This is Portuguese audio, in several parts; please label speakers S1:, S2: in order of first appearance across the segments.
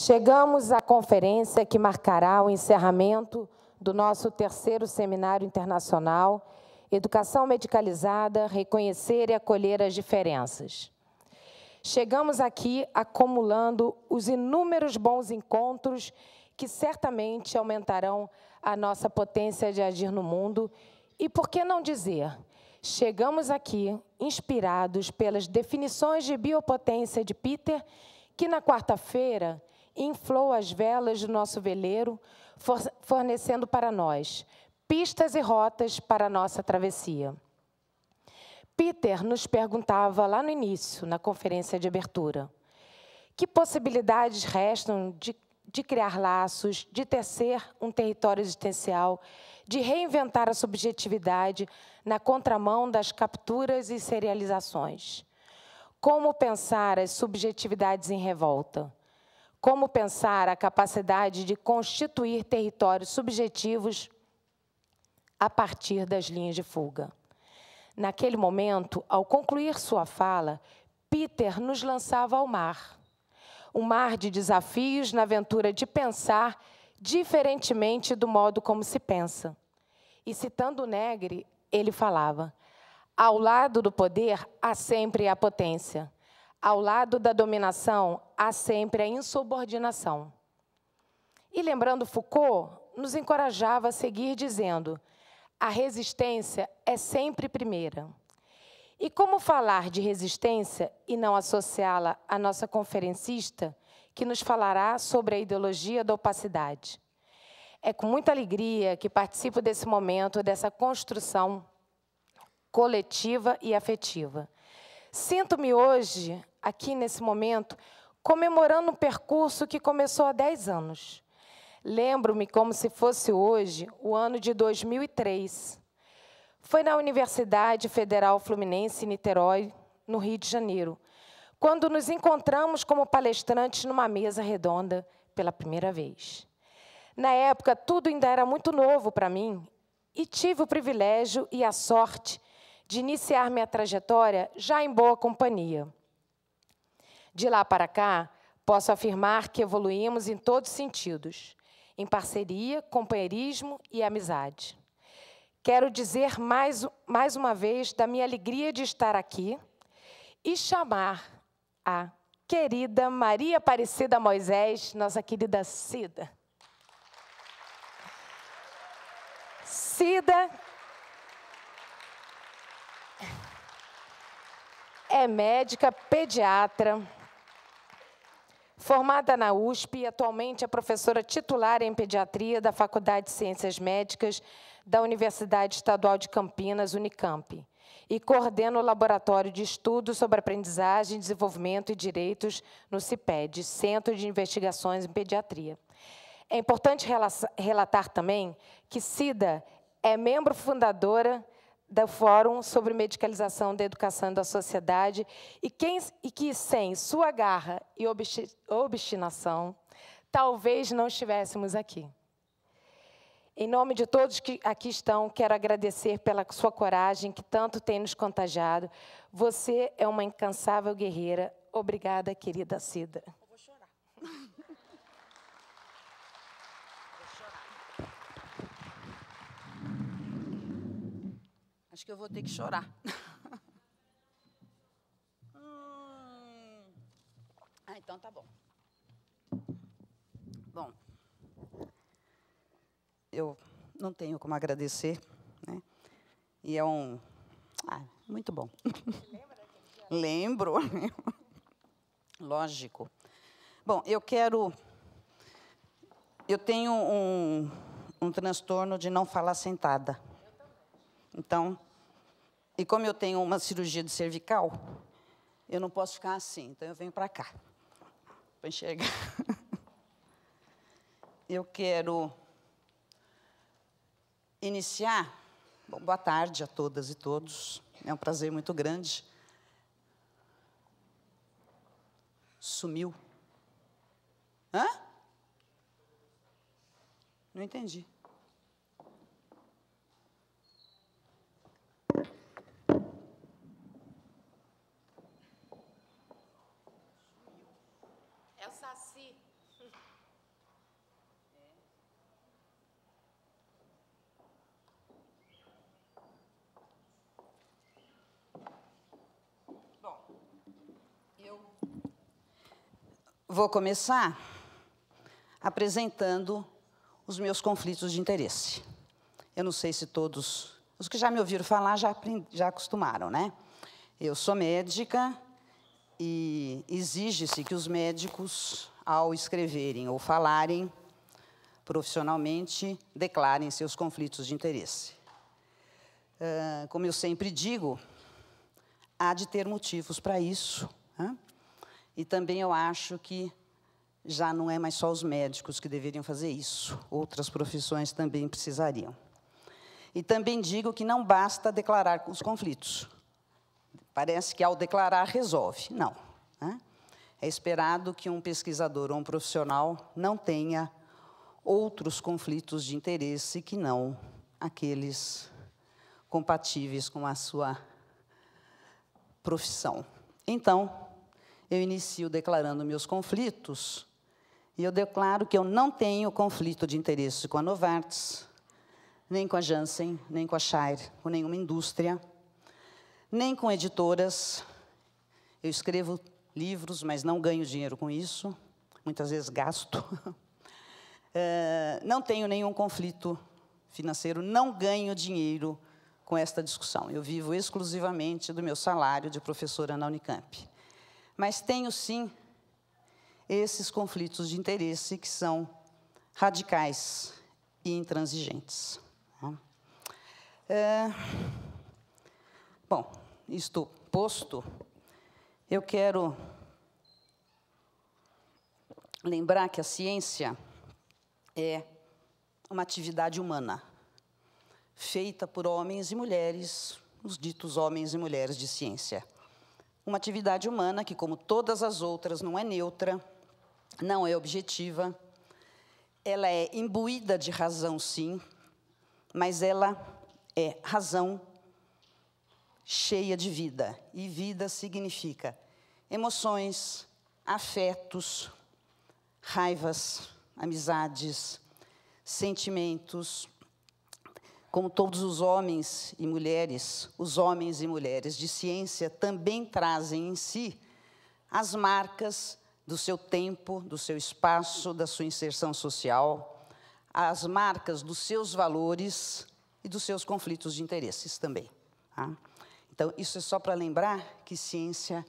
S1: Chegamos à conferência que marcará o encerramento do nosso terceiro seminário internacional Educação Medicalizada, Reconhecer e Acolher as Diferenças. Chegamos aqui acumulando os inúmeros bons encontros que certamente aumentarão a nossa potência de agir no mundo e, por que não dizer, chegamos aqui inspirados pelas definições de biopotência de Peter, que na quarta-feira inflou as velas do nosso veleiro, fornecendo para nós pistas e rotas para a nossa travessia. Peter nos perguntava lá no início, na conferência de abertura, que possibilidades restam de, de criar laços, de tecer um território existencial, de reinventar a subjetividade na contramão das capturas e serializações. Como pensar as subjetividades em revolta? Como pensar a capacidade de constituir territórios subjetivos a partir das linhas de fuga? Naquele momento, ao concluir sua fala, Peter nos lançava ao mar. Um mar de desafios na aventura de pensar diferentemente do modo como se pensa. E citando Negri, ele falava: ao lado do poder há sempre a potência. Ao lado da dominação, há sempre a insubordinação. E lembrando Foucault, nos encorajava a seguir dizendo: a resistência é sempre primeira. E como falar de resistência e não associá-la à nossa conferencista, que nos falará sobre a ideologia da opacidade? É com muita alegria que participo desse momento, dessa construção coletiva e afetiva. Sinto-me hoje aqui nesse momento, comemorando um percurso que começou há 10 anos. Lembro-me como se fosse hoje, o ano de 2003. Foi na Universidade Federal Fluminense, em Niterói, no Rio de Janeiro, quando nos encontramos como palestrantes numa mesa redonda pela primeira vez. Na época, tudo ainda era muito novo para mim e tive o privilégio e a sorte de iniciar minha trajetória já em boa companhia. De lá para cá, posso afirmar que evoluímos em todos os sentidos, em parceria, companheirismo e amizade. Quero dizer mais, mais uma vez da minha alegria de estar aqui e chamar a querida Maria Aparecida Moisés, nossa querida Cida. Cida, É médica pediatra, formada na USP e atualmente é professora titular em pediatria da Faculdade de Ciências Médicas da Universidade Estadual de Campinas, Unicamp, e coordena o Laboratório de Estudos sobre Aprendizagem, Desenvolvimento e Direitos no CIPED, Centro de Investigações em Pediatria. É importante relatar também que Cida é membro fundadora do Fórum sobre Medicalização da Educação e da Sociedade, e, quem, e que, sem sua garra e obstinação, talvez não estivéssemos aqui. Em nome de todos que aqui estão, quero agradecer pela sua coragem, que tanto tem nos contagiado. Você é uma incansável guerreira. Obrigada, querida Cida.
S2: Acho que eu vou ter que chorar. hum. Ah, então tá bom. Bom, eu não tenho como agradecer, né? E é um. Ah, muito bom. Lembro. Lógico. Bom, eu quero. Eu tenho um, um transtorno de não falar sentada. Então, e como eu tenho uma cirurgia de cervical, eu não posso ficar assim, então eu venho para cá, para enxergar. Eu quero iniciar. Bom, boa tarde a todas e todos. É um prazer muito grande. Sumiu. Hã? Não entendi. Vou começar apresentando os meus conflitos de interesse. Eu não sei se todos, os que já me ouviram falar já, já acostumaram, né? Eu sou médica e exige-se que os médicos, ao escreverem ou falarem profissionalmente, declarem seus conflitos de interesse. como eu sempre digo, há de ter motivos para isso. Né? E também eu acho que já não é mais só os médicos que deveriam fazer isso, outras profissões também precisariam. E também digo que não basta declarar os conflitos. Parece que ao declarar resolve. Não. Né? É esperado que um pesquisador ou um profissional não tenha outros conflitos de interesse que não aqueles compatíveis com a sua profissão. Então, eu inicio declarando meus conflitos e eu declaro que eu não tenho conflito de interesse com a Novartis, nem com a Janssen, nem com a Shire, com nenhuma indústria, nem com editoras. Eu escrevo livros, mas não ganho dinheiro com isso. Muitas vezes gasto. É, não tenho nenhum conflito financeiro, não ganho dinheiro com esta discussão. Eu vivo exclusivamente do meu salário de professora na Unicamp. Mas tenho, sim, esses conflitos de interesse que são radicais e intransigentes. Né? É, bom, isto posto, eu quero lembrar que a ciência é uma atividade humana, feita por homens e mulheres, os ditos homens e mulheres de ciência. Uma atividade humana que, como todas as outras, não é neutra, não é objetiva, ela é imbuída de razão, sim, mas ela é razão cheia de vida. E vida significa emoções, afetos, raivas, amizades, sentimentos. Como todos os homens e mulheres, os homens e mulheres de ciência também trazem em si as marcas do seu tempo, do seu espaço, da sua inserção social, as marcas dos seus valores e dos seus conflitos de interesses também. Tá? Então, isso é só para lembrar que ciência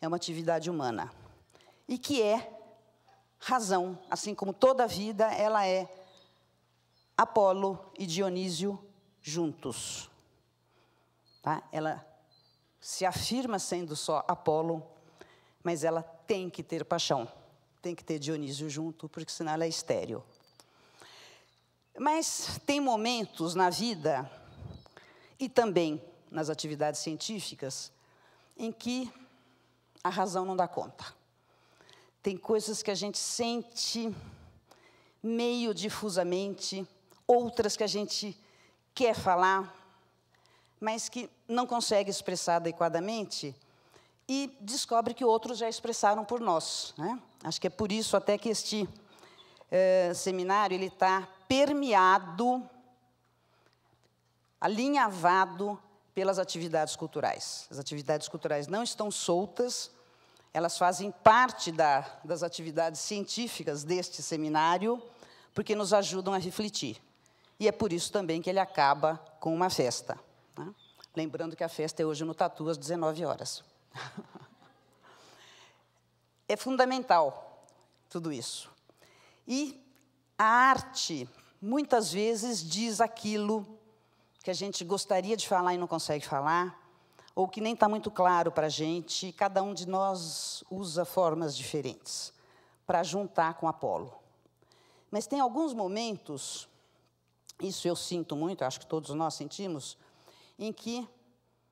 S2: é uma atividade humana e que é razão, assim como toda vida, ela é Apolo e Dionísio juntos. Tá? Ela se afirma sendo só Apolo, mas ela tem que ter paixão, tem que ter Dionísio junto, porque senão ela é estéreo. Mas tem momentos na vida, e também nas atividades científicas, em que a razão não dá conta. Tem coisas que a gente sente meio difusamente, outras que a gente quer falar, mas que não consegue expressar adequadamente, e descobre que outros já expressaram por nós. Né? Acho que é por isso até que este eh, seminário ele está permeado, alinhavado pelas atividades culturais. As atividades culturais não estão soltas, elas fazem parte da, das atividades científicas deste seminário, porque nos ajudam a refletir. E é por isso também que ele acaba com uma festa. Né? Lembrando que a festa é hoje no Tatu, às 19 horas. é fundamental tudo isso. E a arte, muitas vezes, diz aquilo que a gente gostaria de falar e não consegue falar, ou que nem está muito claro para a gente, cada um de nós usa formas diferentes para juntar com Apolo. Mas tem alguns momentos, isso eu sinto muito, acho que todos nós sentimos, em que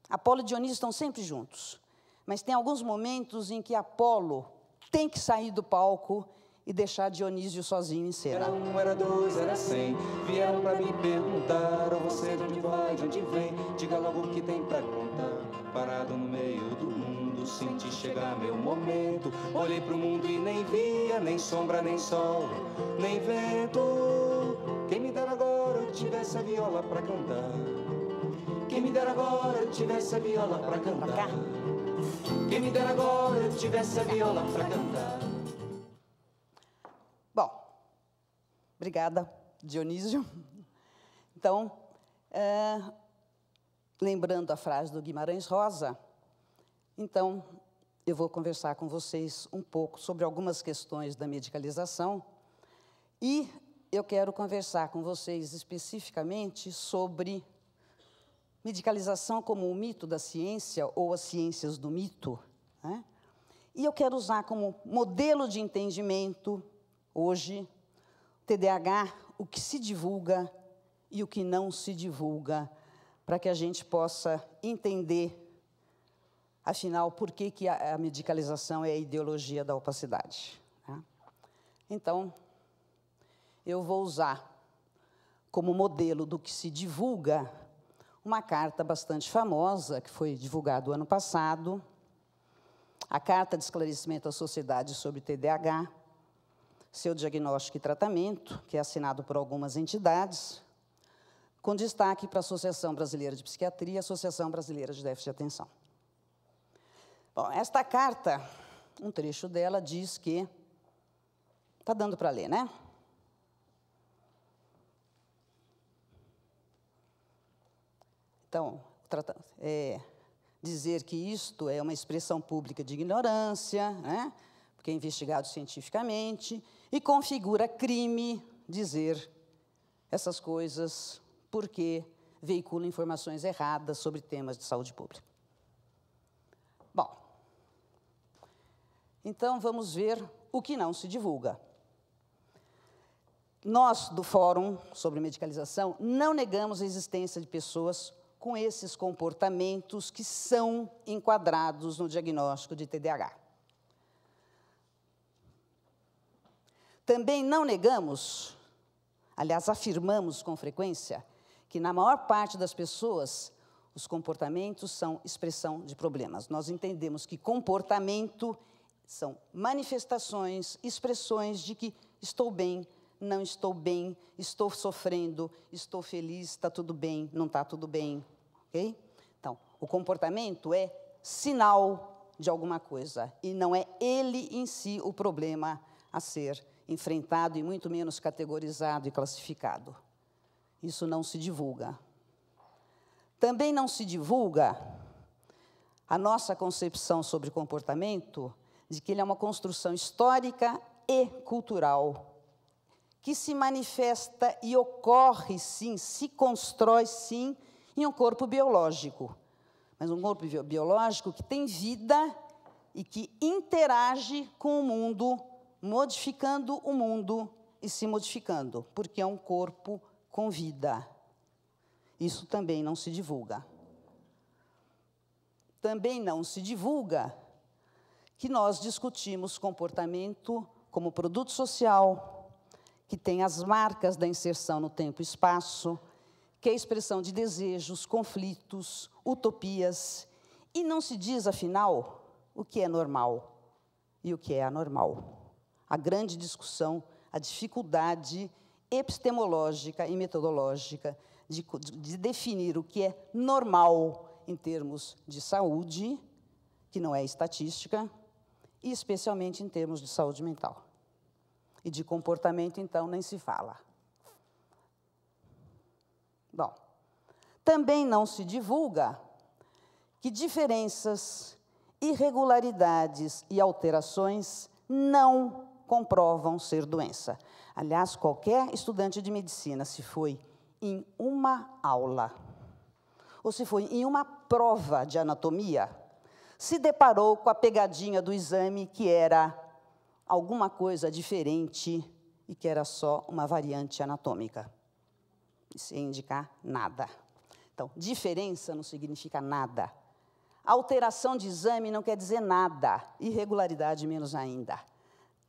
S2: Apolo e Dionísio estão sempre juntos. Mas tem alguns momentos em que Apolo tem que sair do palco e deixar Dionísio sozinho em cena.
S3: Era um, era dois, era cem. Vieram para me perguntar: oh, você de onde vai, de onde vem? Diga logo o que tem para contar. Parado no meio do mundo, senti chegar meu momento. Olhei pro mundo e nem via, nem sombra, nem sol, nem vento. Quem me eu tivesse a viola pra cantar. Quem me dera agora tivesse a viola pra cantar. Quem me dera agora tivesse a viola pra cantar.
S2: Bom, obrigada, Dionísio. Então, é, lembrando a frase do Guimarães Rosa, então eu vou conversar com vocês um pouco sobre algumas questões da medicalização e eu quero conversar com vocês especificamente sobre medicalização como o mito da ciência ou as ciências do mito. Né? E eu quero usar como modelo de entendimento, hoje, TDAH, o que se divulga e o que não se divulga, para que a gente possa entender, afinal, por que, que a, medicalização é a ideologia da opacidade. Né? Então, eu vou usar como modelo do que se divulga uma carta bastante famosa, que foi divulgada ano passado, a Carta de Esclarecimento à Sociedade sobre TDAH, seu diagnóstico e tratamento, que é assinado por algumas entidades, com destaque para a Associação Brasileira de Psiquiatria e a Associação Brasileira de Déficit de Atenção. Bom, esta carta, um trecho dela diz que. Está dando para ler, né? Então, é, dizer que isto é uma expressão pública de ignorância, né, porque é investigado cientificamente, e configura crime dizer essas coisas porque veicula informações erradas sobre temas de saúde pública. Bom, então vamos ver o que não se divulga. Nós, do Fórum sobre Medicalização, não negamos a existência de pessoas com esses comportamentos que são enquadrados no diagnóstico de TDAH. Também não negamos, aliás, afirmamos com frequência, que na maior parte das pessoas os comportamentos são expressão de problemas. Nós entendemos que comportamento são manifestações, expressões de que estou bem, não estou bem, estou sofrendo, estou feliz, está tudo bem, não está tudo bem. Okay? Então, o comportamento é sinal de alguma coisa e não é ele em si o problema a ser enfrentado e muito menos categorizado e classificado. Isso não se divulga. Também não se divulga a nossa concepção sobre comportamento de que ele é uma construção histórica e cultural que se manifesta e ocorre sim, se constrói sim em um corpo biológico. Mas um corpo biológico que tem vida e que interage com o mundo, modificando o mundo e se modificando, porque é um corpo com vida. Isso também não se divulga. Também não se divulga que nós discutimos comportamento como produto social, que tem as marcas da inserção no tempo e espaço, que é a expressão de desejos, conflitos, utopias, e não se diz, afinal, o que é normal e o que é anormal. A grande discussão, a dificuldade epistemológica e metodológica de, de definir o que é normal em termos de saúde, que não é estatística, e especialmente em termos de saúde mental. E de comportamento, então, nem se fala. Bom, também não se divulga que diferenças, irregularidades e alterações não comprovam ser doença. Aliás, qualquer estudante de medicina, se foi em uma aula, ou se foi em uma prova de anatomia, se deparou com a pegadinha do exame que era alguma coisa diferente e que era só uma variante anatômica sem indicar nada. Então, diferença não significa nada. Alteração de exame não quer dizer nada, irregularidade menos ainda.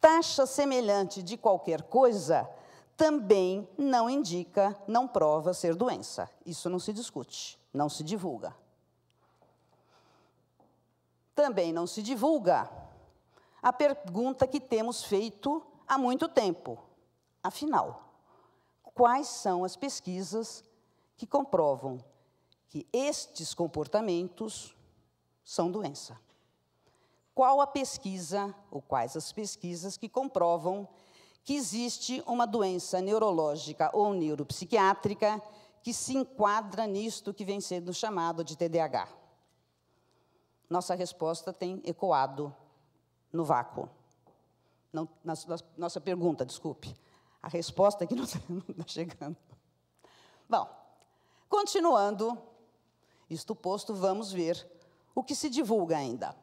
S2: Taxa semelhante de qualquer coisa também não indica, não prova ser doença. Isso não se discute, não se divulga. Também não se divulga a pergunta que temos feito há muito tempo. Afinal, quais são as pesquisas que comprovam que estes comportamentos são doença. Qual a pesquisa, ou quais as pesquisas que comprovam que existe uma doença neurológica ou neuropsiquiátrica que se enquadra nisto que vem sendo chamado de TDAH. Nossa resposta tem ecoado no vácuo. Não, na, nossa pergunta, desculpe. A resposta aqui não está chegando. Bom, continuando, isto posto, vamos ver o que se divulga ainda.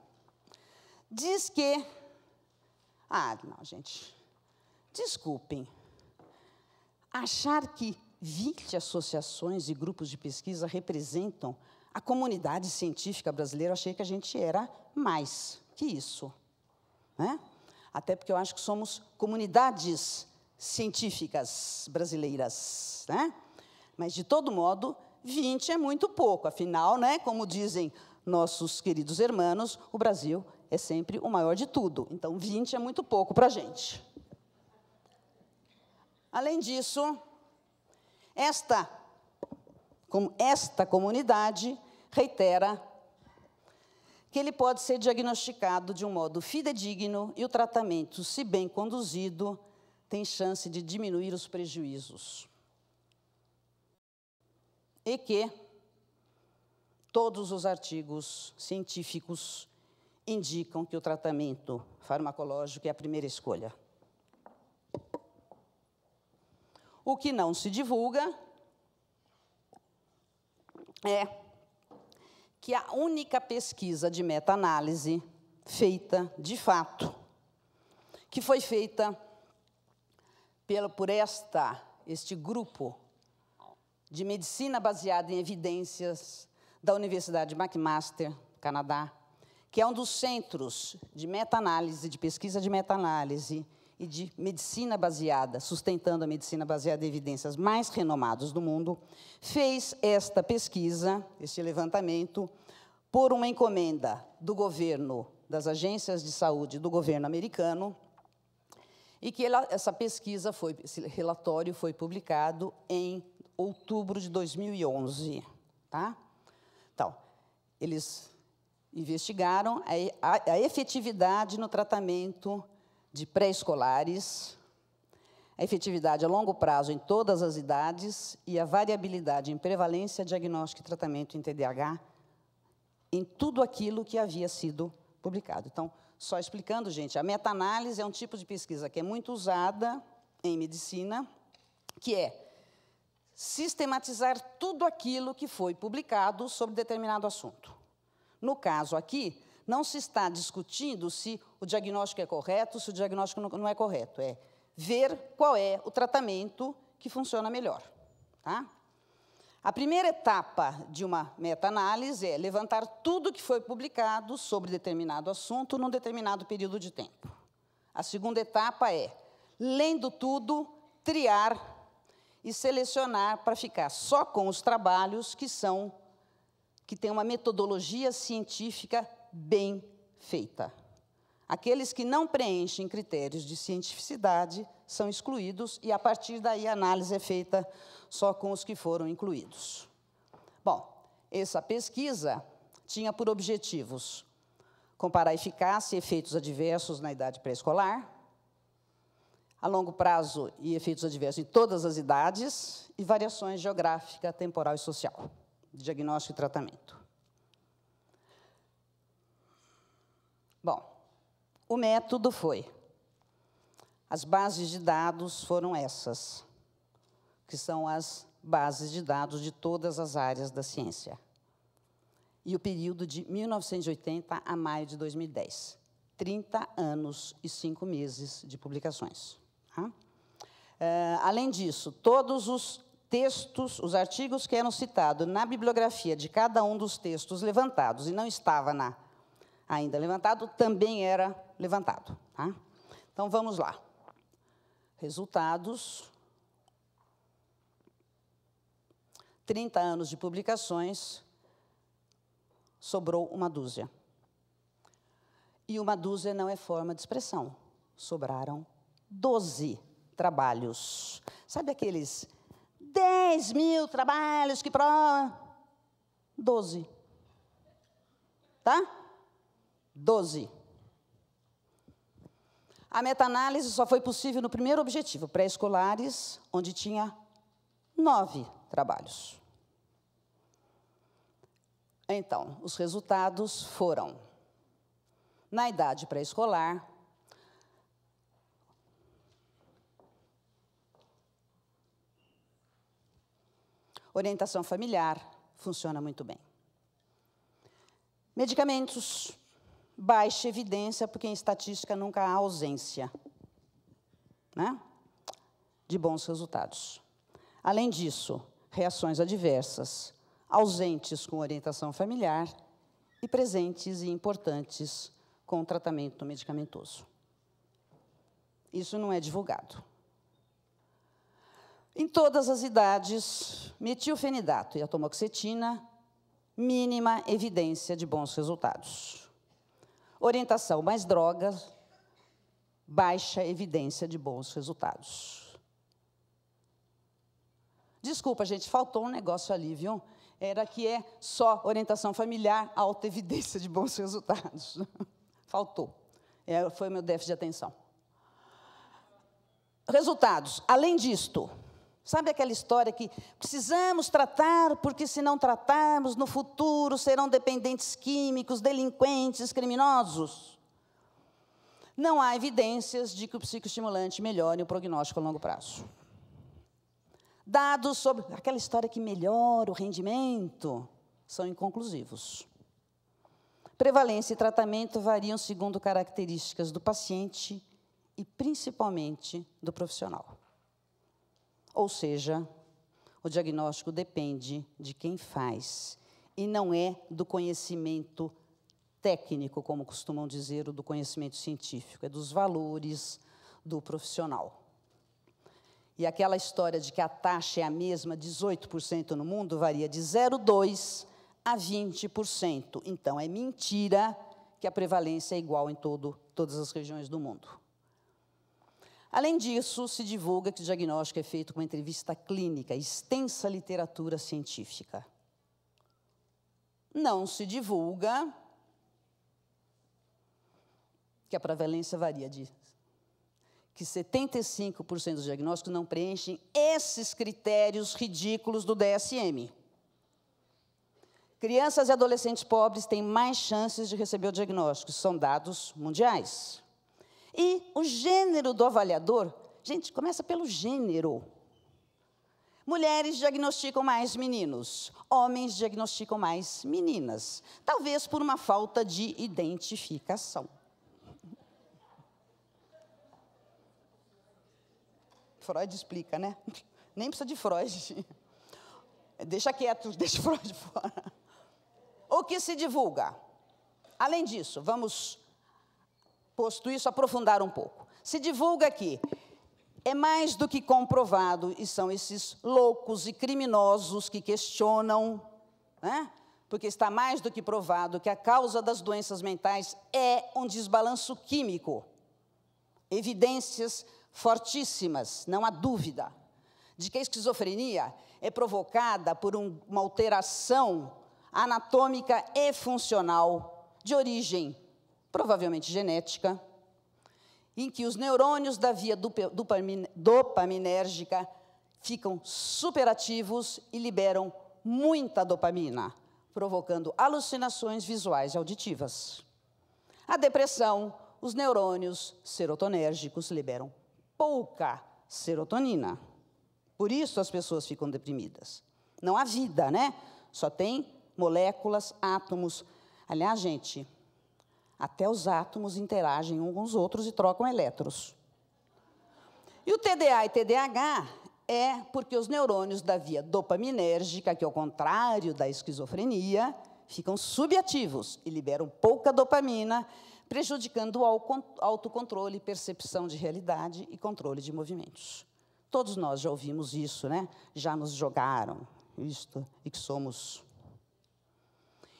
S2: Diz que. Ah, não, gente. Desculpem. Achar que 20 associações e grupos de pesquisa representam a comunidade científica brasileira, eu achei que a gente era mais que isso. Né? Até porque eu acho que somos comunidades científicas brasileiras. Né? Mas, de todo modo, 20 é muito pouco. Afinal, né, como dizem nossos queridos irmãos, o Brasil é sempre o maior de tudo. Então, 20 é muito pouco para a gente. Além disso, esta, como esta comunidade reitera que ele pode ser diagnosticado de um modo fidedigno e o tratamento, se bem conduzido, tem chance de diminuir os prejuízos. E que todos os artigos científicos indicam que o tratamento farmacológico é a primeira escolha. O que não se divulga é que a única pesquisa de meta-análise feita, de fato, que foi feita pelo, por esta, este grupo de medicina baseada em evidências da Universidade McMaster, Canadá, que é um dos centros de meta-análise, de pesquisa de meta-análise e de medicina baseada, sustentando a medicina baseada em evidências mais renomados do mundo, fez esta pesquisa, este levantamento, por uma encomenda do governo, das agências de saúde do governo americano, e que ela, essa pesquisa foi, esse relatório foi publicado em outubro de 2011, tá? Então, eles investigaram a, a, a efetividade no tratamento de pré-escolares, a efetividade a longo prazo em todas as idades e a variabilidade em prevalência, diagnóstico e tratamento em TDAH em tudo aquilo que havia sido publicado. Então, só explicando, gente, a meta-análise é um tipo de pesquisa que é muito usada em medicina, que é sistematizar tudo aquilo que foi publicado sobre determinado assunto. No caso aqui, não se está discutindo se o diagnóstico é correto, se o diagnóstico não é correto. É ver qual é o tratamento que funciona melhor. Tá? A primeira etapa de uma meta-análise é levantar tudo que foi publicado sobre determinado assunto num determinado período de tempo. A segunda etapa é, lendo tudo, triar e selecionar para ficar só com os trabalhos que são que têm uma metodologia científica bem feita. Aqueles que não preenchem critérios de cientificidade são excluídos e, a partir daí, a análise é feita só com os que foram incluídos. Bom, essa pesquisa tinha por objetivos comparar eficácia e efeitos adversos na idade pré-escolar, a longo prazo e efeitos adversos em todas as idades, e variações geográfica, temporal e social, diagnóstico e tratamento. Bom, o método foi. As bases de dados foram essas, que são as bases de dados de todas as áreas da ciência. E o período de 1980 a maio de 2010. 30 anos e 5 meses de publicações. Tá? Uh, além disso, todos os textos, os artigos que eram citados na bibliografia de cada um dos textos levantados e não estava na ainda levantado, também era levantado. Tá? Então, vamos lá. Resultados. 30 anos de publicações, sobrou uma dúzia. E uma dúzia não é forma de expressão. Sobraram 12 trabalhos. Sabe aqueles 10 mil trabalhos que provam? 12. Tá? 12. A meta-análise só foi possível no primeiro objetivo, pré-escolares, onde tinha nove trabalhos. Então, os resultados foram: na idade pré-escolar, orientação familiar funciona muito bem. Medicamentos, baixa evidência, porque em estatística nunca há ausência né? de bons resultados. Além disso, reações adversas, ausentes com orientação familiar e presentes e importantes com tratamento medicamentoso. Isso não é divulgado. Em todas as idades, metilfenidato e atomoxetina, mínima evidência de bons resultados. Orientação mais drogas, baixa evidência de bons resultados. Desculpa, gente, faltou um negócio ali, viu? Era que é só orientação familiar, alta evidência de bons resultados. Faltou. É, foi meu déficit de atenção. Resultados. Além disto, Sabe aquela história que precisamos tratar, porque se não tratarmos, no futuro serão dependentes químicos, delinquentes, criminosos? Não há evidências de que o psicoestimulante melhore o prognóstico a longo prazo. Dados sobre aquela história que melhora o rendimento são inconclusivos. Prevalência e tratamento variam segundo características do paciente e principalmente do profissional. Ou seja, o diagnóstico depende de quem faz e não é do conhecimento técnico, como costumam dizer, ou do conhecimento científico, é dos valores do profissional. E aquela história de que a taxa é a mesma, 18% no mundo, varia de 0,2% a 20%. Então, é mentira que a prevalência é igual em todo, todas as regiões do mundo. Além disso, se divulga que o diagnóstico é feito com entrevista clínica, extensa literatura científica. Não se divulga que a prevalência varia de que 75% dos diagnósticos não preenchem esses critérios ridículos do DSM. Crianças e adolescentes pobres têm mais chances de receber o diagnóstico, são dados mundiais. E o gênero do avaliador, gente, começa pelo gênero. Mulheres diagnosticam mais meninos, homens diagnosticam mais meninas, talvez por uma falta de identificação. Freud explica, né? Nem precisa de Freud. Deixa quieto, deixa Freud fora. O que se divulga? Além disso, vamos Posto isso, aprofundar um pouco. Se divulga que é mais do que comprovado, e são esses loucos e criminosos que questionam, né? porque está mais do que provado que a causa das doenças mentais é um desbalanço químico. Evidências fortíssimas, não há dúvida, de que a esquizofrenia é provocada por um, uma alteração anatômica e funcional de origem provavelmente genética, em que os neurônios da via dopaminérgica ficam superativos e liberam muita dopamina, provocando alucinações visuais e auditivas. A depressão, os neurônios serotonérgicos liberam pouca serotonina. Por isso as pessoas ficam deprimidas. Não há vida, né? Só tem moléculas, átomos. Aliás, gente, até os átomos interagem uns com os outros e trocam elétrons. E o TDA e TDAH é porque os neurônios da via dopaminérgica, que ao contrário da esquizofrenia, ficam subativos e liberam pouca dopamina, prejudicando o autocontrole, percepção de realidade e controle de movimentos. Todos nós já ouvimos isso, né? Já nos jogaram isto e que somos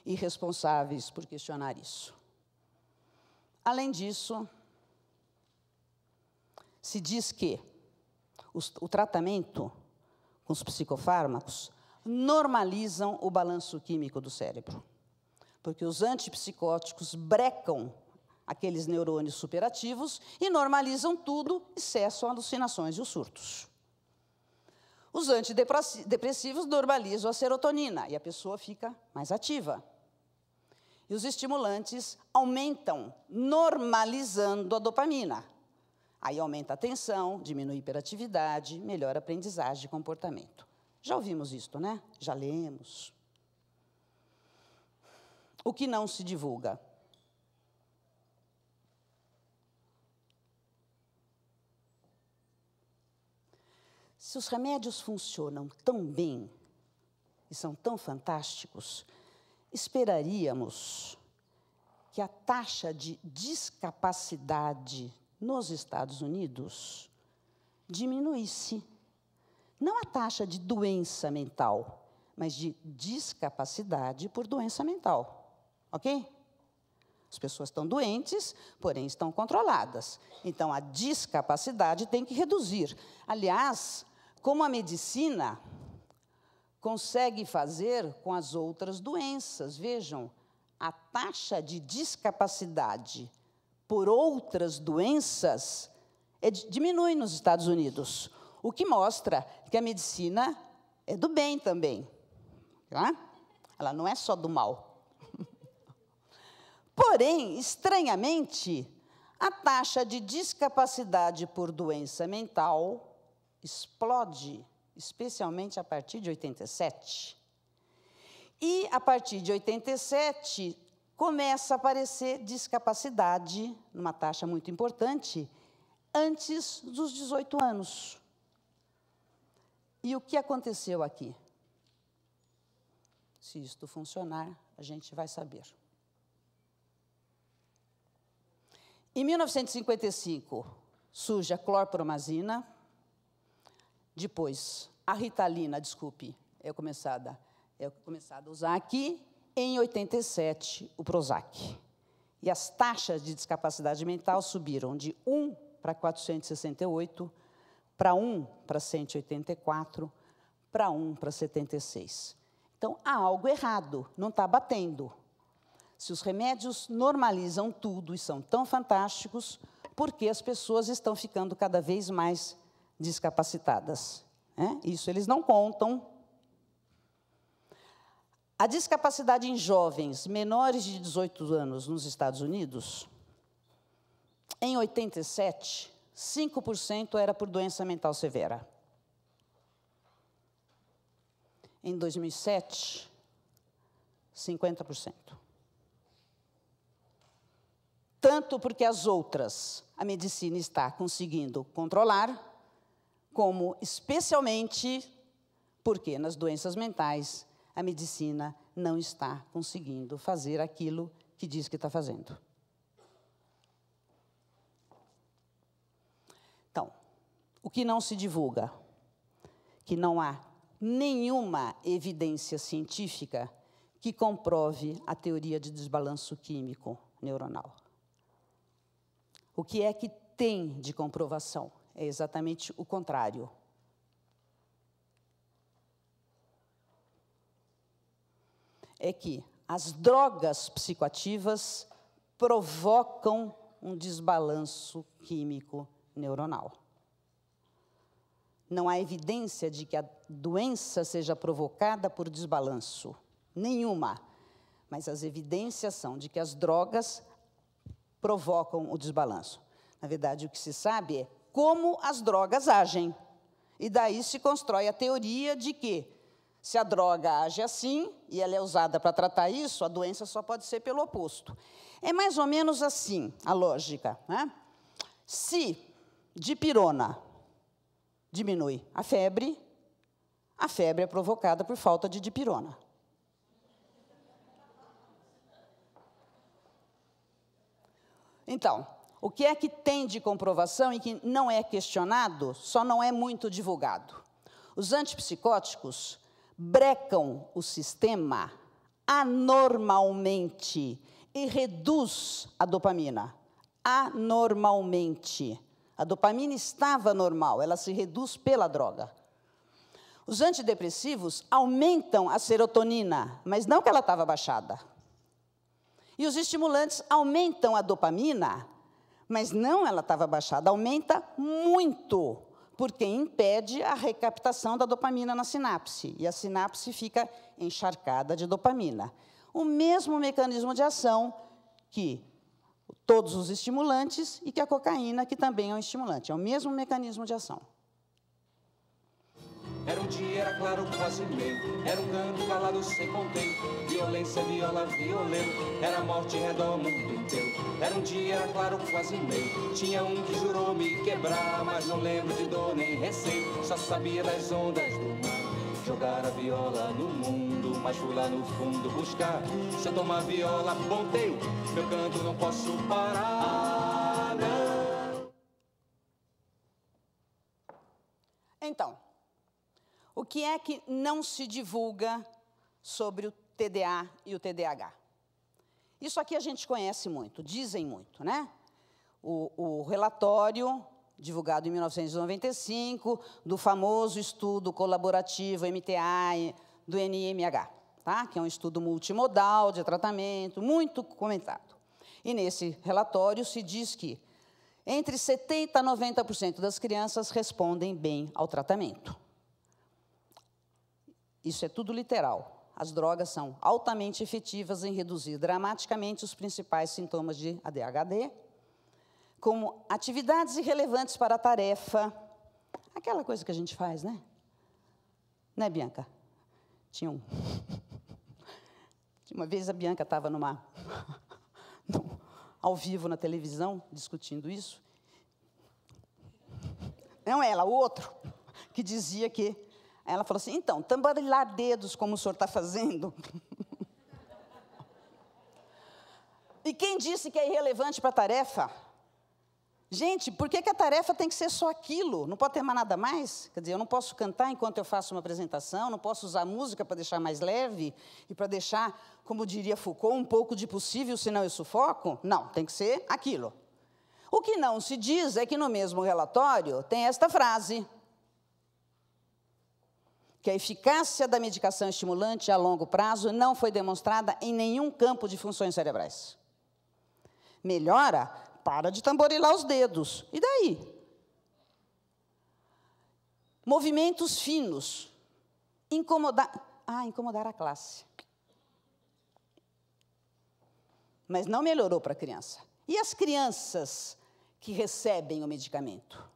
S2: irresponsáveis por questionar isso. Além disso, se diz que os, o tratamento com os psicofármacos normalizam o balanço químico do cérebro, porque os antipsicóticos brecam aqueles neurônios superativos, e normalizam tudo e cessam alucinações e os surtos. Os antidepressivos normalizam a serotonina e a pessoa fica mais ativa. E os estimulantes aumentam, normalizando a dopamina. Aí aumenta a atenção, diminui a hiperatividade, melhora a aprendizagem e comportamento. Já ouvimos isto, né? Já lemos. O que não se divulga? Se os remédios funcionam tão bem e são tão fantásticos, esperaríamos que a taxa de discapacidade nos Estados Unidos diminuísse. Não a taxa de doença mental, mas de discapacidade por doença mental. Ok? As pessoas estão doentes, porém estão controladas. Então, a discapacidade tem que reduzir. Aliás, como a medicina consegue fazer com as outras doenças. Vejam, a taxa de discapacidade por outras doenças é, diminui nos Estados Unidos, o que mostra que a medicina é do bem também. Tá? Ela não é só do mal. Porém, estranhamente, a taxa de discapacidade por doença mental explode especialmente a partir de 87. E, a partir de 87, começa a aparecer discapacidade, numa taxa muito importante, antes dos 18 anos. E o que aconteceu aqui? Se isto funcionar, a gente vai saber. Em 1955, surge a clorpromazina, depois, a Ritalina, desculpe, é começada, é começada a usar aqui, em 87, o Prozac. E as taxas de discapacidade mental subiram de 1 para 468, para 1 para 184, para 1 para 76. Então, há algo errado, não está batendo. Se os remédios normalizam tudo e são tão fantásticos, por que as pessoas estão ficando cada vez mais discapacitadas. Né? Isso eles não contam. A discapacidade em jovens menores de 18 anos nos Estados Unidos, em 87, 5% era por doença mental severa. Em 2007, 50%. Tanto porque as outras a medicina está conseguindo controlar, como especialmente porque nas doenças mentais a medicina não está conseguindo fazer aquilo que diz que está fazendo. Então, o que não se divulga? Que não há nenhuma evidência científica que comprove a teoria de desbalanço químico neuronal. O que é que tem de comprovação? É exatamente o contrário. É que as drogas psicoativas provocam um desbalanço químico neuronal. Não há evidência de que a doença seja provocada por desbalanço, nenhuma. Mas as evidências são de que as drogas provocam o desbalanço. Na verdade, o que se sabe é como as drogas agem. E daí se constrói a teoria de que, se a droga age assim, e ela é usada para tratar isso, a doença só pode ser pelo oposto. É mais ou menos assim a lógica. Né? Se dipirona diminui a febre, a febre é provocada por falta de dipirona. Então, o que é que tem de comprovação e que não é questionado, só não é muito divulgado. Os antipsicóticos brecam o sistema anormalmente e reduz a dopamina. Anormalmente. A dopamina estava normal, ela se reduz pela droga. Os antidepressivos aumentam a serotonina, mas não que ela estava baixada. E os estimulantes aumentam a dopamina, mas não ela estava baixada, aumenta muito, porque impede a recaptação da dopamina na sinapse, e a sinapse fica encharcada de dopamina. O mesmo mecanismo de ação que todos os estimulantes e que a cocaína, que também é um estimulante. É o mesmo mecanismo de ação.
S3: Era um dia, era claro, quase meio. Era um canto calado sem contento. Violência, viola, violento. Era morte redor mundo inteiro. Era um dia, era claro, quase meio. Tinha um que jurou me quebrar, mas não lembro de dor nem receio. Só sabia das ondas do mar. Jogar a viola no mundo, mas fui lá no fundo buscar. Se eu tomar viola, ponteio, meu canto não posso parar. Não.
S2: Então, o que é que não se divulga sobre o TDA e o TDAH? Isso aqui a gente conhece muito, dizem muito, né? O, o relatório divulgado em 1995 do famoso estudo colaborativo MTA do NIMH, tá? que é um estudo multimodal de tratamento, muito comentado. E nesse relatório se diz que entre 70% a 90% das crianças respondem bem ao tratamento. Isso é tudo literal. As drogas são altamente efetivas em reduzir dramaticamente os principais sintomas de ADHD, como atividades irrelevantes para a tarefa, aquela coisa que a gente faz, né? Né, Bianca? Tinha um. Uma vez a Bianca estava numa. ao vivo na televisão, discutindo isso. Não ela, o outro, que dizia que ela falou assim: então, tamborilar dedos como o senhor está fazendo. e quem disse que é irrelevante para a tarefa? Gente, por que, que, a tarefa tem que ser só aquilo? Não pode ter mais nada mais? Quer dizer, eu não posso cantar enquanto eu faço uma apresentação, não posso usar música para deixar mais leve e para deixar, como diria Foucault, um pouco de possível, senão eu sufoco? Não, tem que ser aquilo. O que não se diz é que no mesmo relatório tem esta frase: que a eficácia da medicação estimulante a longo prazo não foi demonstrada em nenhum campo de funções cerebrais. Melhora, para de tamborilar os dedos. E daí? Movimentos finos. Incomodar. Ah, incomodar a classe. Mas não melhorou para a criança. E as crianças que recebem o medicamento?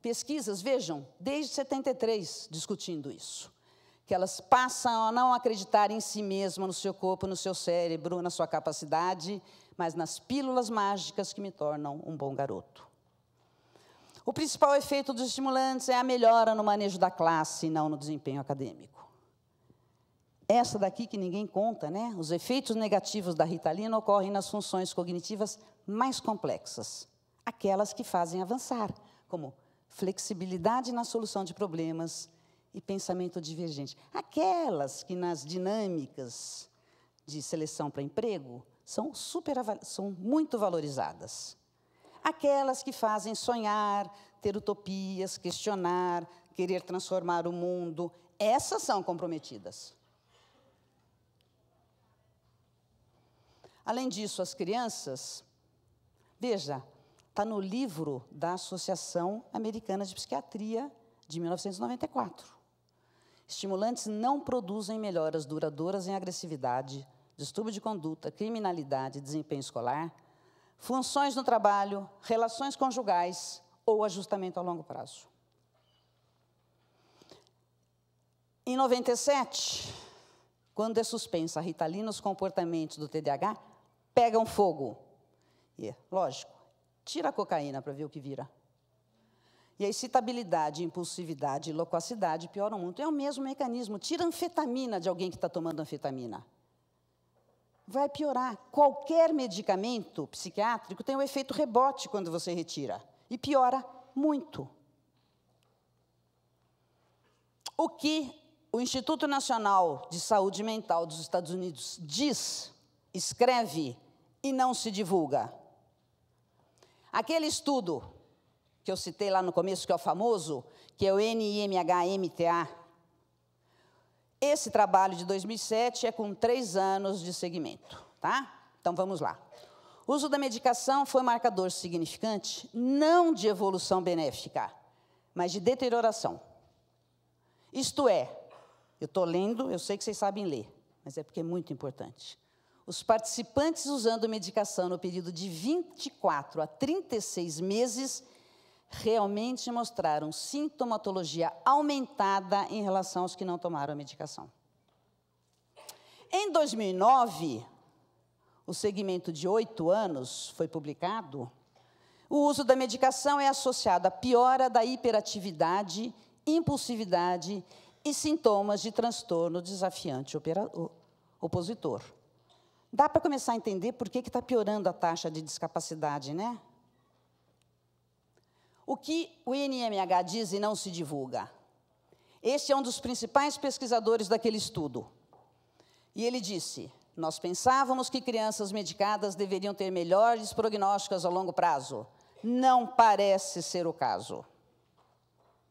S2: Pesquisas, vejam, desde 73 discutindo isso. Que elas passam a não acreditar em si mesma, no seu corpo, no seu cérebro, na sua capacidade, mas nas pílulas mágicas que me tornam um bom garoto. O principal efeito dos estimulantes é a melhora no manejo da classe não no desempenho acadêmico. Essa daqui que ninguém conta, né? Os efeitos negativos da ritalina ocorrem nas funções cognitivas mais complexas, aquelas que fazem avançar, como flexibilidade na solução de problemas e pensamento divergente. Aquelas que nas dinâmicas de seleção para emprego são, super, são muito valorizadas. Aquelas que fazem sonhar, ter utopias, questionar, querer transformar o mundo, essas são comprometidas. Além disso, as crianças, veja, Está no livro da Associação Americana de Psiquiatria, de 1994. Estimulantes não produzem melhoras duradouras em agressividade, distúrbio de conduta, criminalidade, desempenho escolar, funções no trabalho, relações conjugais ou ajustamento a longo prazo. Em 97, quando é suspensa a ritalina, os comportamentos do TDAH pegam fogo. E, lógico, Tira a cocaína para ver o que vira. E a excitabilidade, impulsividade e loquacidade pioram muito. É o mesmo mecanismo. Tira anfetamina de alguém que está tomando anfetamina. Vai piorar. Qualquer medicamento psiquiátrico tem o um efeito rebote quando você retira. E piora muito. O que o Instituto Nacional de Saúde Mental dos Estados Unidos diz, escreve e não se divulga Aquele estudo que eu citei lá no começo, que é o famoso, que é o NIMH-MTA, esse trabalho de 2007 é com três anos de segmento, tá? Então vamos lá. O uso da medicação foi marcador significante não de evolução benéfica, mas de deterioração. Isto é, eu estou lendo, eu sei que vocês sabem ler, mas é porque é muito importante. Os participantes usando medicação no período de 24 a 36 meses realmente mostraram sintomatologia aumentada em relação aos que não tomaram a medicação. Em 2009, o segmento de oito anos foi publicado, o uso da medicação é associado à piora da hiperatividade, impulsividade e sintomas de transtorno desafiante opositor. Dá para começar a entender por que está piorando a taxa de discapacidade, né? O que o INMH diz e não se divulga? Este é um dos principais pesquisadores daquele estudo. E ele disse: nós pensávamos que crianças medicadas deveriam ter melhores prognósticos a longo prazo. Não parece ser o caso.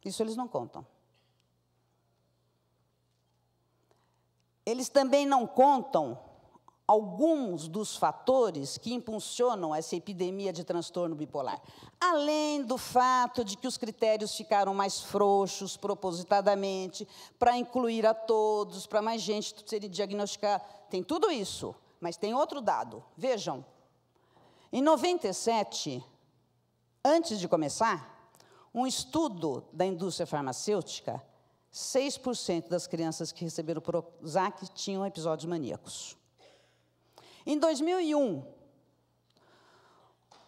S2: Isso eles não contam. Eles também não contam alguns dos fatores que impulsionam essa epidemia de transtorno bipolar. Além do fato de que os critérios ficaram mais frouxos propositadamente, para incluir a todos, para mais gente ser diagnosticada, tem tudo isso. Mas tem outro dado. Vejam, em 97, antes de começar, um estudo da indústria farmacêutica, 6% das crianças que receberam Prozac tinham episódios maníacos. Em 2001,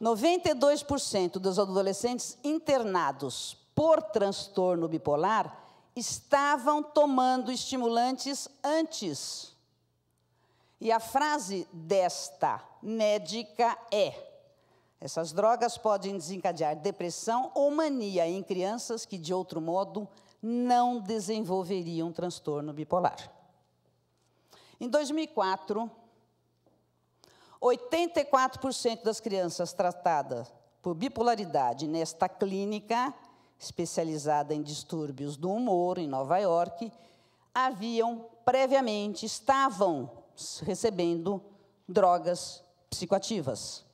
S2: 92% dos adolescentes internados por transtorno bipolar estavam tomando estimulantes antes. E a frase desta médica é: essas drogas podem desencadear depressão ou mania em crianças que, de outro modo, não desenvolveriam transtorno bipolar. Em 2004, 84% das crianças tratadas por bipolaridade nesta clínica, especializada em distúrbios do humor, em Nova York, haviam previamente, estavam recebendo drogas psicoativas.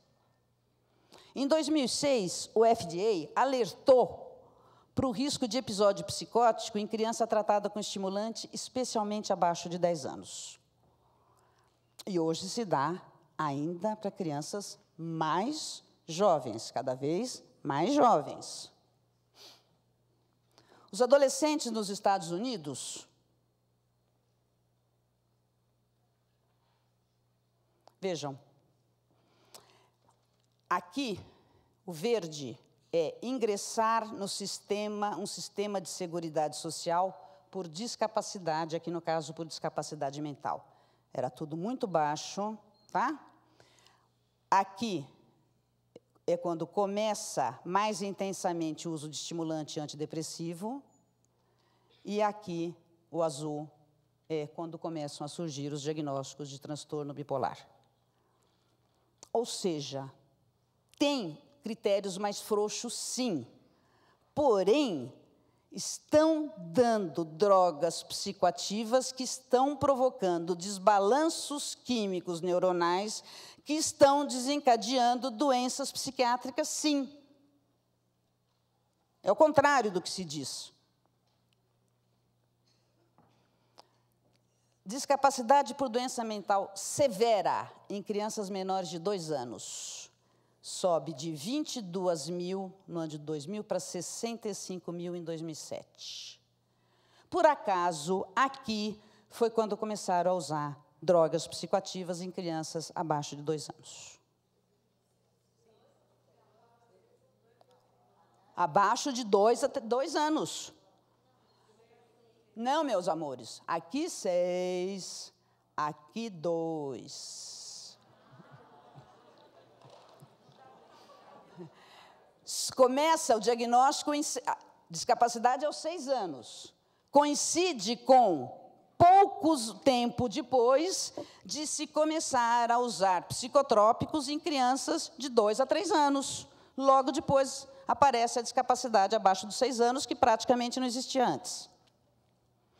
S2: Em 2006, o FDA alertou para o risco de episódio psicótico em criança tratada com estimulante, especialmente abaixo de 10 anos. E hoje se dá ainda para crianças mais jovens, cada vez mais jovens. Os adolescentes nos Estados Unidos Vejam, aqui o verde é ingressar no sistema, um sistema de seguridade social por discapacidade, aqui no caso por discapacidade mental. Era tudo muito baixo, tá? Aqui é quando começa mais intensamente o uso de estimulante antidepressivo, e aqui o azul é quando começam a surgir os diagnósticos de transtorno bipolar. Ou seja, tem critérios mais frouxos, sim. Porém, estão dando drogas psicoativas que estão provocando desbalanços químicos neuronais que estão desencadeando doenças psiquiátricas, sim. É o contrário do que se diz. Discapacidade por doença mental severa em crianças menores de dois anos. Sobe de 22 mil no ano de 2000 para 65 mil em 2007. Por acaso, aqui foi quando começaram a usar drogas psicoativas em crianças abaixo de dois anos. Abaixo de dois, dois anos. Não, meus amores. Aqui seis, aqui dois. Começa o diagnóstico em discapacidade aos seis anos. Coincide com poucos tempo depois de se começar a usar psicotrópicos em crianças de dois a três anos. Logo depois aparece a discapacidade abaixo dos seis anos, que praticamente não existia antes.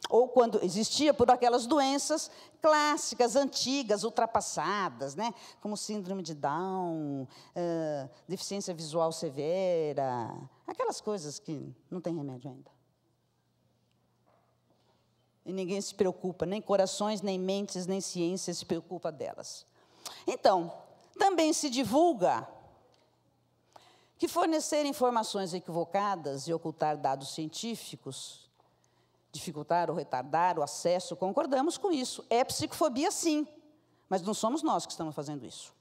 S2: Ou quando existia por aquelas doenças clássicas, antigas, ultrapassadas, né? como síndrome de Down, uh, deficiência visual severa, aquelas coisas que não tem remédio ainda. E ninguém se preocupa, nem corações, nem mentes, nem ciência se preocupa delas. Então, também se divulga que fornecer informações equivocadas e ocultar dados científicos dificultar ou retardar o acesso, concordamos com isso. É psicofobia, sim, mas não somos nós que estamos fazendo isso.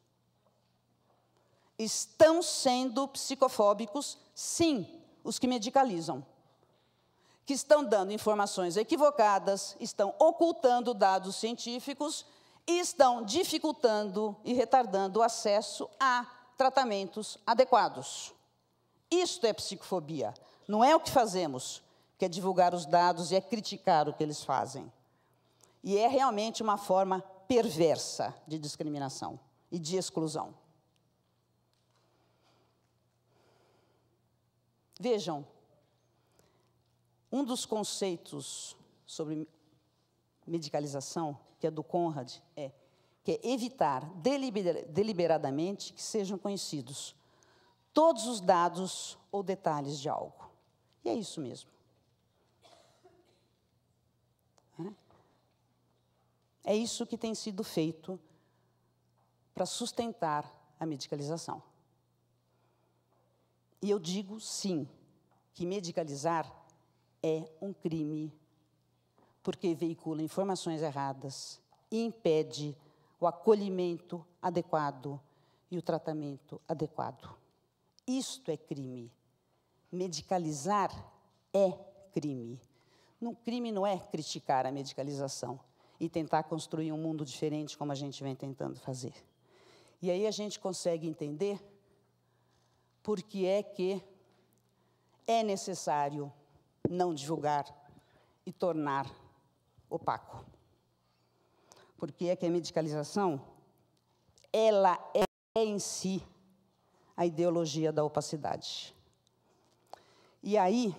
S2: Estão sendo psicofóbicos, sim, os que medicalizam, que estão dando informações equivocadas, estão ocultando dados científicos e estão dificultando e retardando o acesso a tratamentos adequados. Isto é psicofobia. Não é o que fazemos, que é divulgar os dados e é criticar o que eles fazem. E é realmente uma forma perversa de discriminação e de exclusão. Vejam, um dos conceitos sobre medicalização, que é do Conrad, é que é evitar deliberadamente que sejam conhecidos todos os dados ou detalhes de algo. E é isso mesmo. É isso que tem sido feito para sustentar a medicalização. E eu digo sim, que medicalizar é um crime, porque veicula informações erradas e impede o acolhimento adequado e o tratamento adequado. Isto é crime. Medicalizar é crime. No crime não é criticar a medicalização, e tentar construir um mundo diferente, como a gente vem tentando fazer. E aí a gente consegue entender por que é que é necessário não divulgar e tornar opaco. Porque é que a medicalização, ela é em si a ideologia da opacidade. E aí,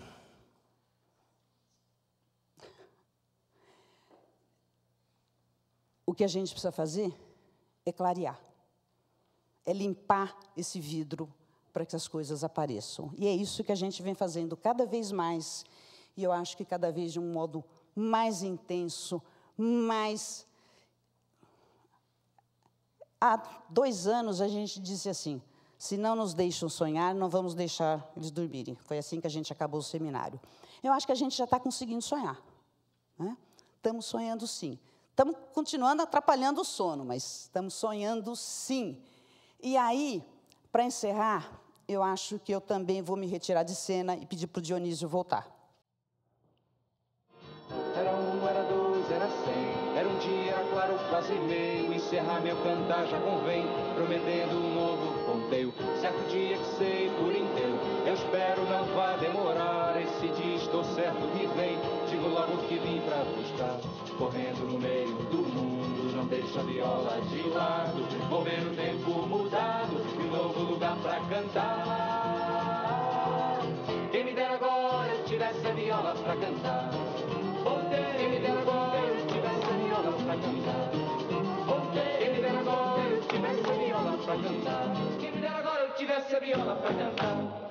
S2: o que a gente precisa fazer é clarear, é limpar esse vidro para que as coisas apareçam. E é isso que a gente vem fazendo cada vez mais, e eu acho que cada vez de um modo mais intenso, mais. Há dois anos a gente disse assim: se não nos deixam sonhar, não vamos deixar eles dormirem. Foi assim que a gente acabou o seminário. Eu acho que a gente já está conseguindo sonhar. Né? Estamos sonhando sim. Estamos continuando atrapalhando o sono, mas estamos sonhando sim. E aí, para encerrar, eu acho que eu também vou me retirar de cena e pedir para o Dionísio voltar.
S3: Era um, era dois, era cem. Era um dia, era claro, quase meio. Encerrar meu cantar já convém, prometendo um novo ponteio. Certo dia que sei por inteiro. Eu espero não vá demorar. Esse dia estou certo que vem. Digo logo que vim para buscar correndo no meio do mundo, não deixa a viola de lado, vou ver o tempo mudado e um novo lugar pra cantar. Quem me dera agora eu tivesse a viola pra cantar. Quem me dera agora eu tivesse a viola pra cantar. Quem me dera agora eu tivesse a viola pra cantar. Quem me dera agora eu tivesse a viola pra cantar.